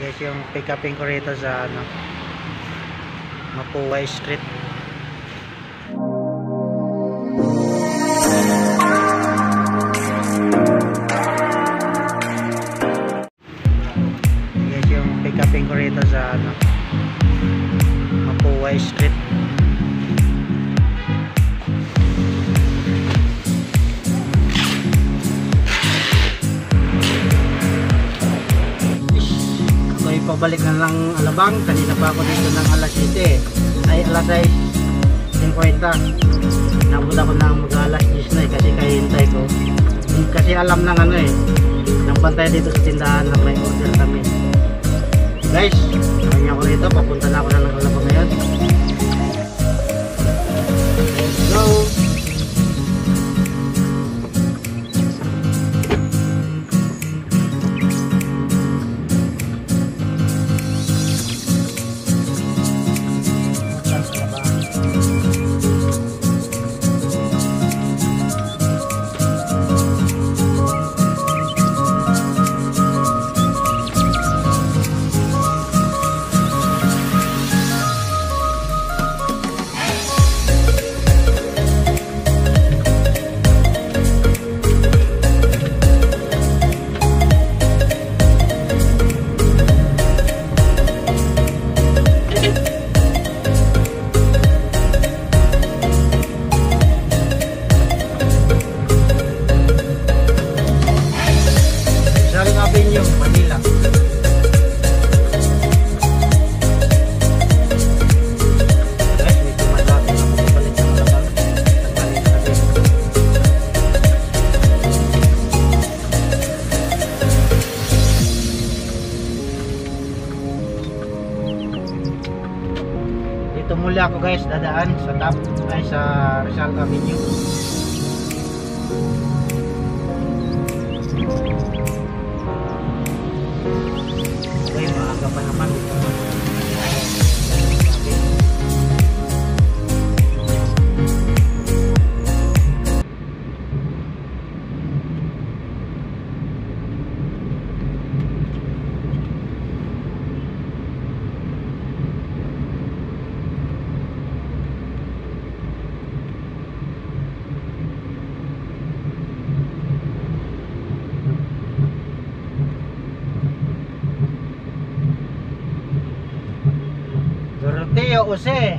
guys yung pick upin ko rito sa ano Mapuway Street. Guys yung pick upin ko rito sa ano Mapuway Street pabalik na lang alabang. Kanina pa ako dito ng alas 7 ay alas 6 50 nabot ako ng mag alas 10 na eh, kasi kahintay ko. Kasi alam ng ano eh ng bantay dito sa tindahan na may order kami. Guys kanya ko rito. Papunta na ako na ng alabang sa Rizal Avenue. Jose.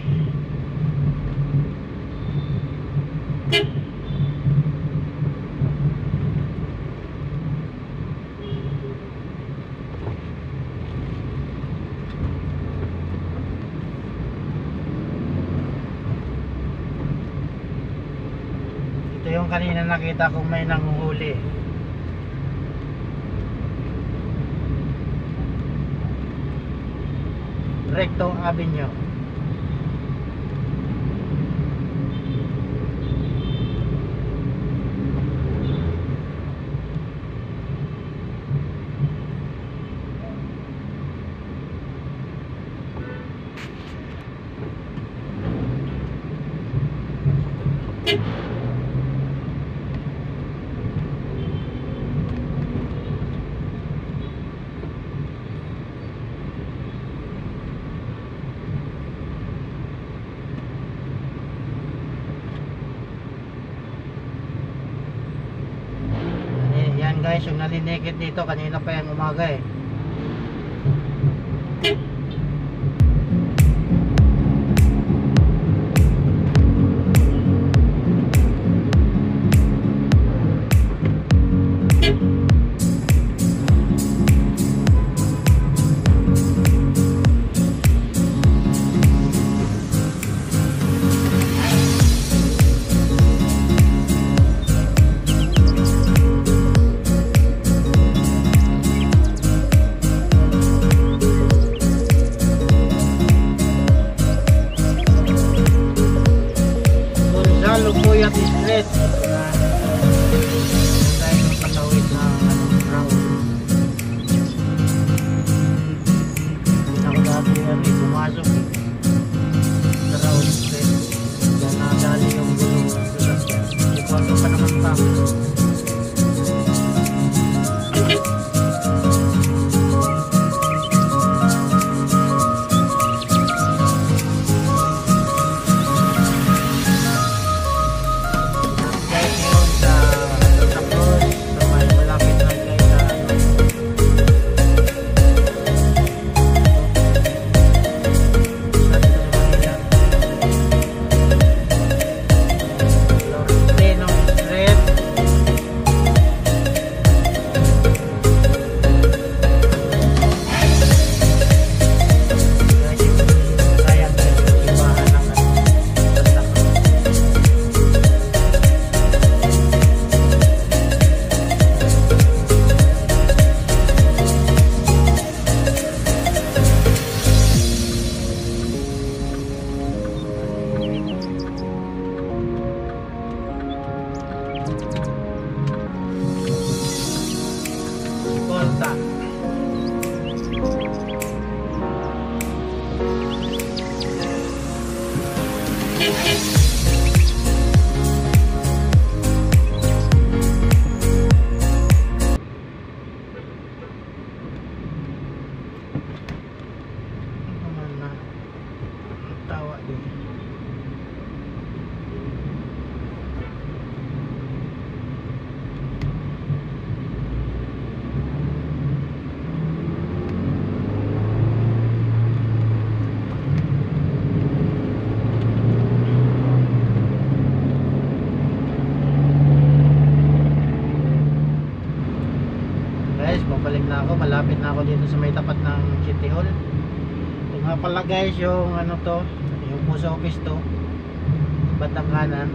Ito yung kanina nakita kong may nanguhuli. Recto Avenue. Yan- Yan guys, yung nalinikit dito kanina pa yung umaga eh. Ako dito sa may tapat ng City Hall. Ito nga pala guys, yung ano to, yung post office to. Batang kanan.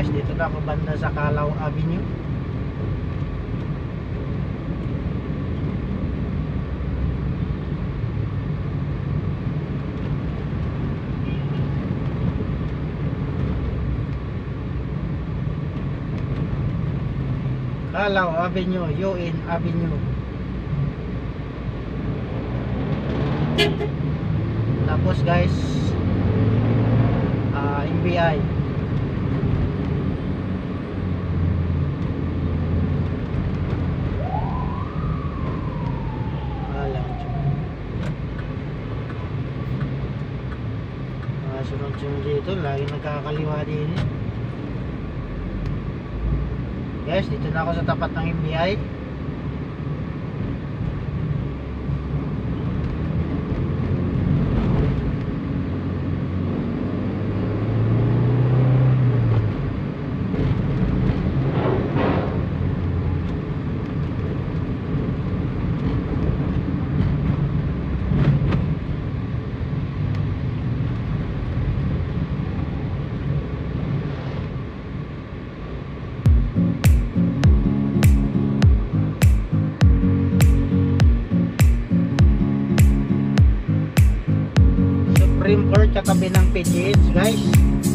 Guys, dito na ako banda sa Calao Avenue. Calao Avenue, Yuin Avenue. Tapos guys, ah NBI. Alam ko. Sunod-sunod dito, lagi nagkakaliwa din. Guys, dito na ako sa tapat ng MBI. Katabi ng PGH guys.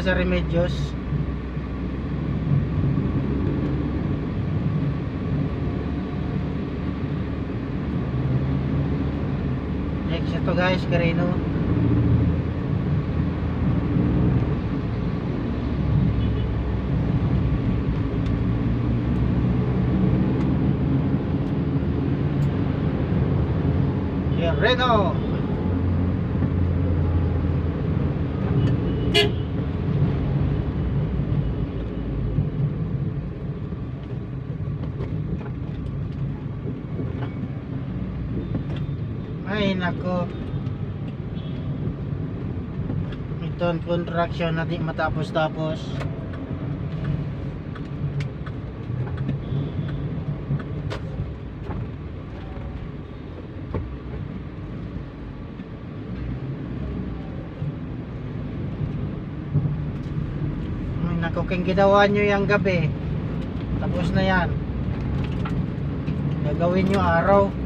Sa Remedios. Next ito guys, Carino. Carino. Ay nako. Ang contraction na matapos-tapos. Ay nako, kung ginawa nyo yung gabi, tapos na yan. Gagawin nyo araw.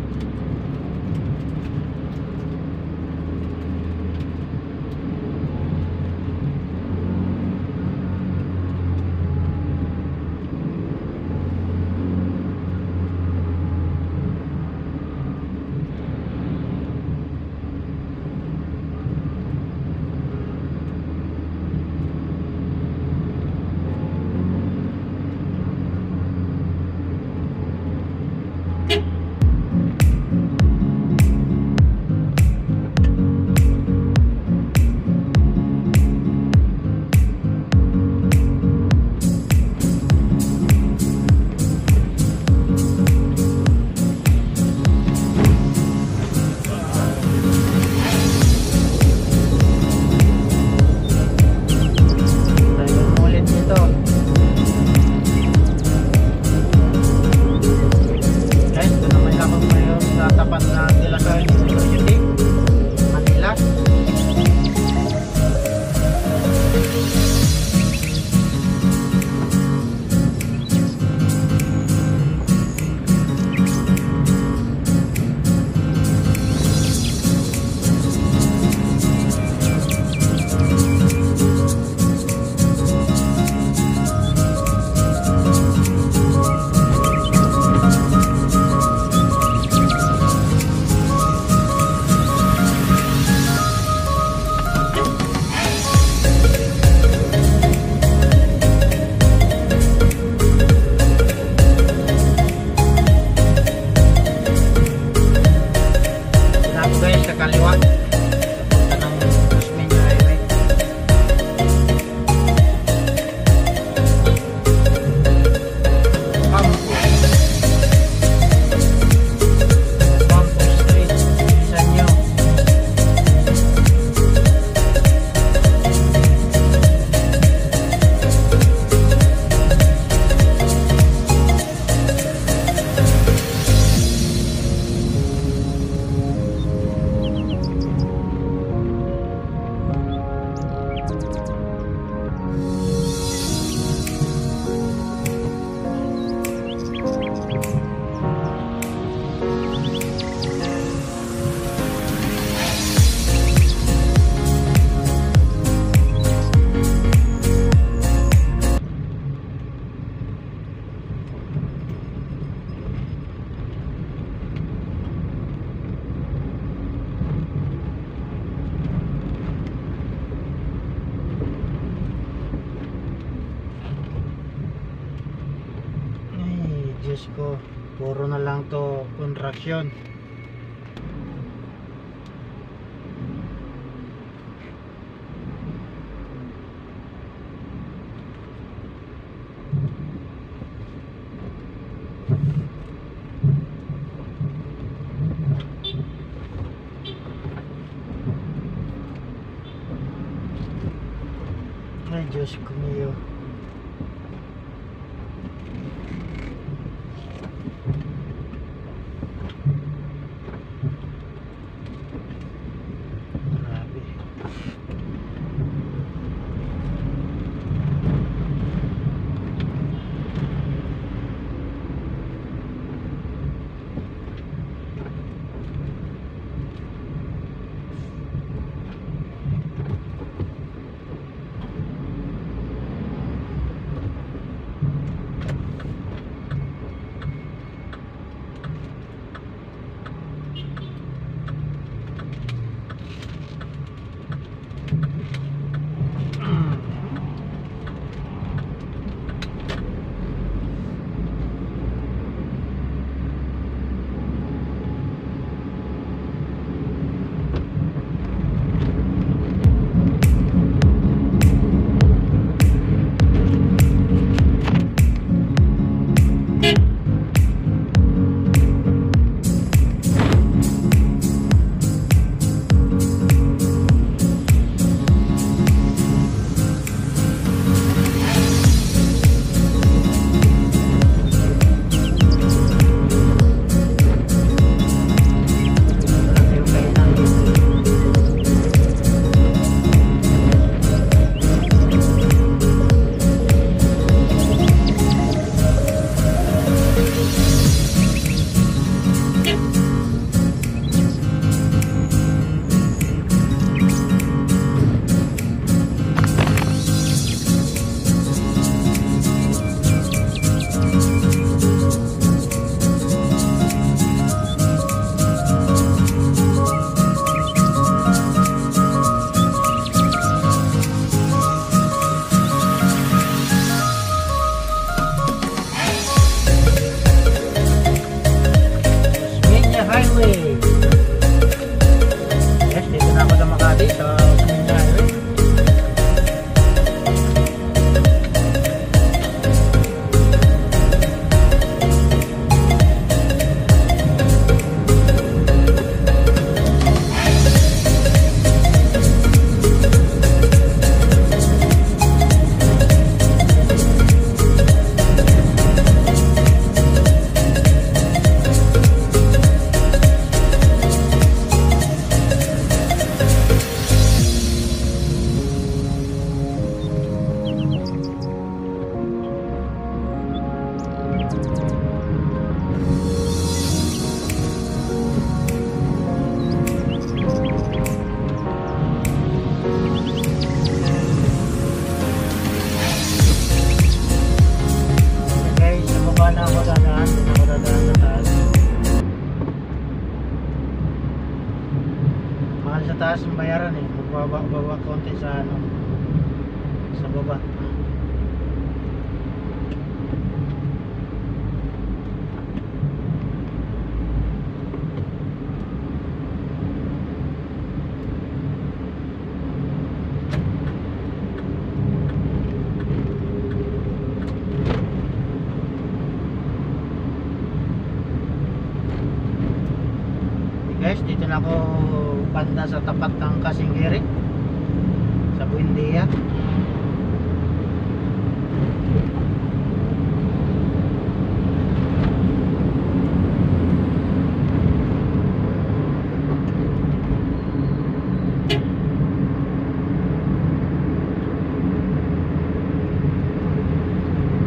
con ración Bye. ako banda sa tapat ng Kasingiri sa Buendia.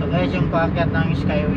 Guys yung packet ng Skyway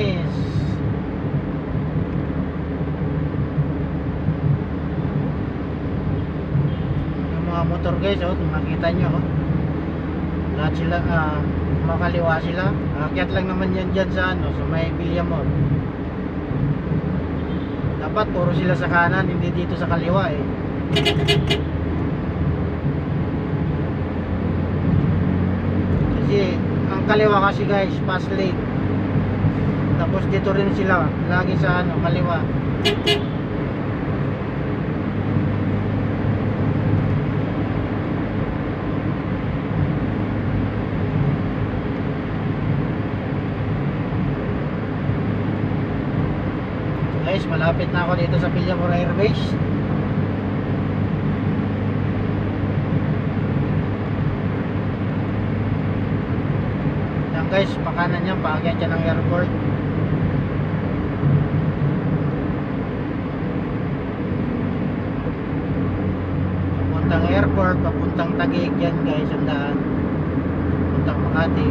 Magallanes. Yung mga motor guys, oh, makita nyo, oh. Lahat sila, ah, makaliwa sila. Akyat lang naman yan dyan sa ano, sa may Villamor. Dapat puro sila sa kanan, hindi dito sa kaliwa eh. Kasi ang kaliwa kasi guys, fast lane. Tapos dito rin sila, lagi sa ano, kaliwa. Guys, malapit na ako dito sa Villamor Airbase. Yan guys, pakanan niya, paakyat siya ng airport. Papuntang airport, papuntang Taguig yan guys, ang daan. Papuntang Makati.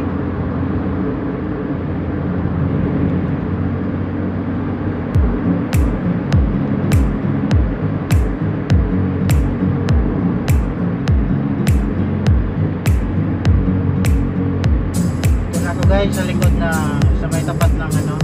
Doon ako guys sa likod na sa may tapat ng ano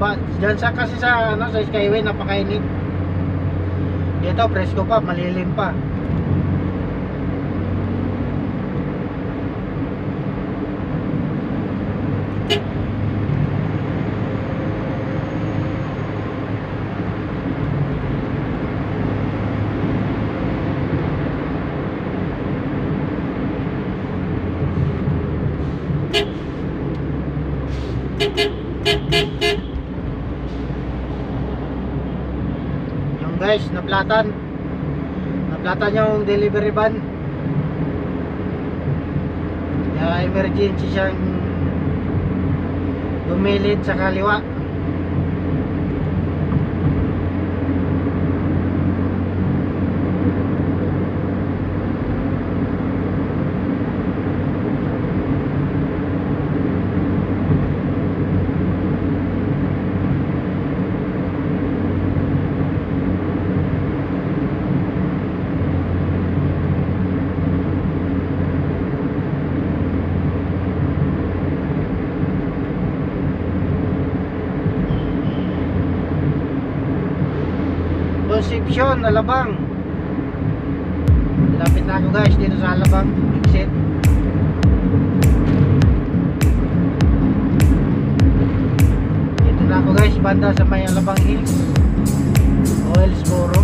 ba, dyan sa kasi sa, ano, sa Skyway napakainit. Dito presko pa, malilim pa. Naplatan. Naplatan yung delivery van. Kaya emergency siyang lumilid sa kaliwa. Concepcion, Alabang. Lapit na ako guys dito sa Alabang. Exit. Dito na ako guys, banda sa may Alabang Hills. O Ellsboro.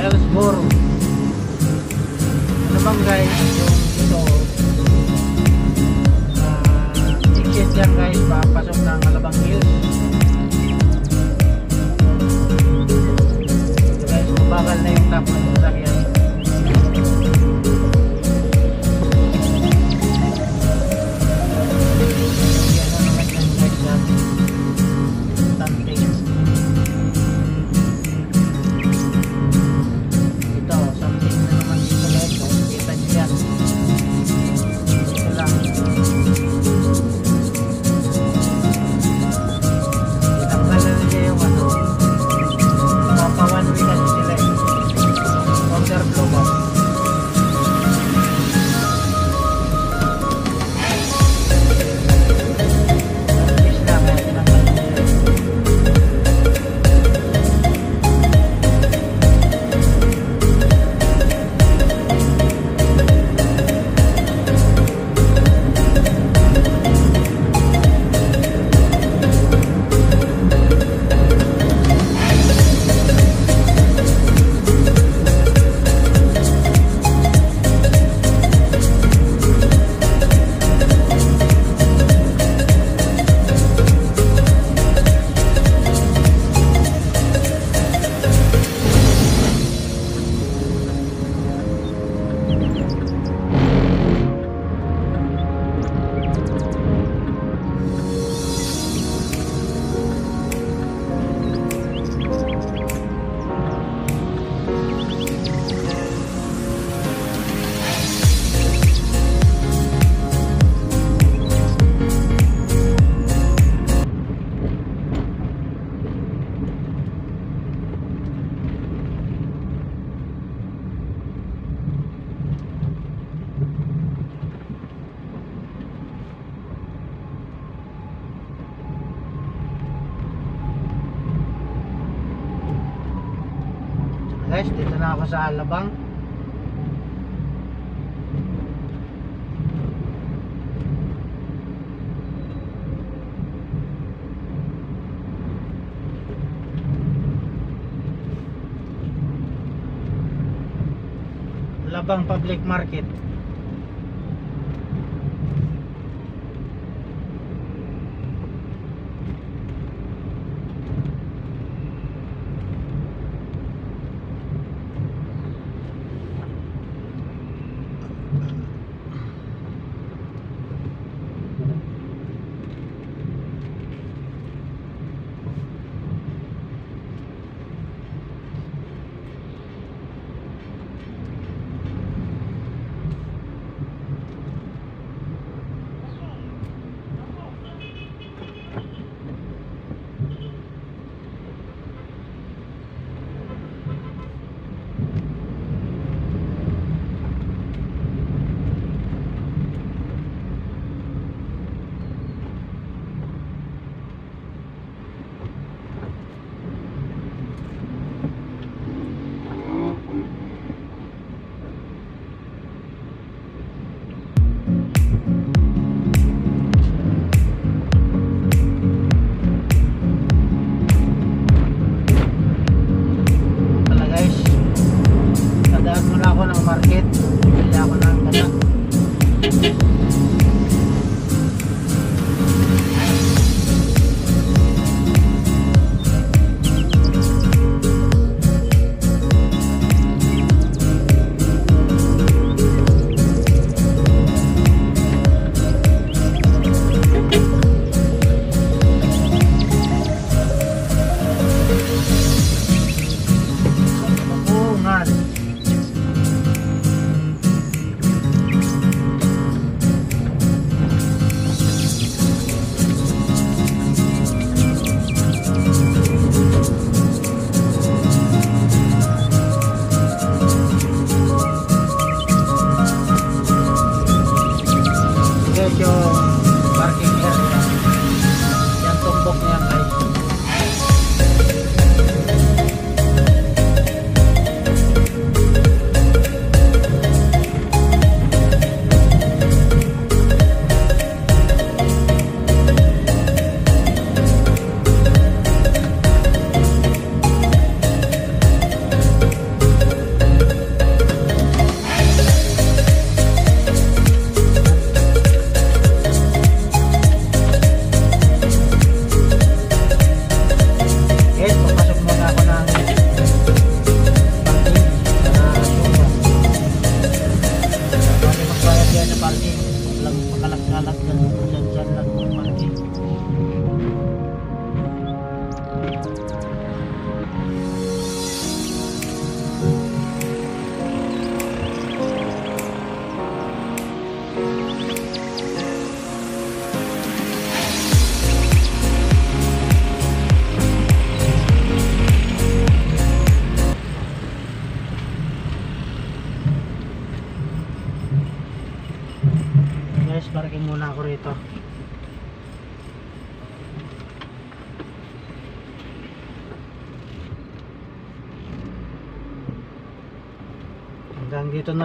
Ellsboro. Alabang guys, yung dito. ah, exit yan guys, papasok ng Alabang Hills. Mabagal na yung tap ng sasakyan. Yan Alabang Public Market.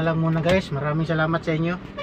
Lang muna guys. Maraming salamat sa inyo.